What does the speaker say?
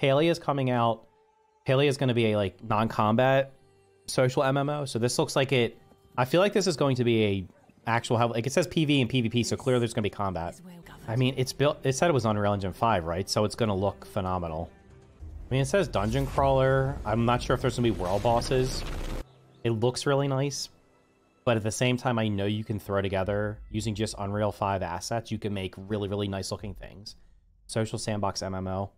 Palia is coming out. Palia is going to be a like non-combat social MMO. So this looks like it. I feel like this is going to be a actual like it says PV and PvP, so clearly there's going to be combat. I mean, it's built. It said it was Unreal Engine 5, right? So it's going to look phenomenal. I mean, it says dungeon crawler. I'm not sure if there's going to be world bosses. It looks really nice, but at the same time, I know you can throw together using just Unreal 5 assets. You can make really, really nice looking things. Social sandbox MMO.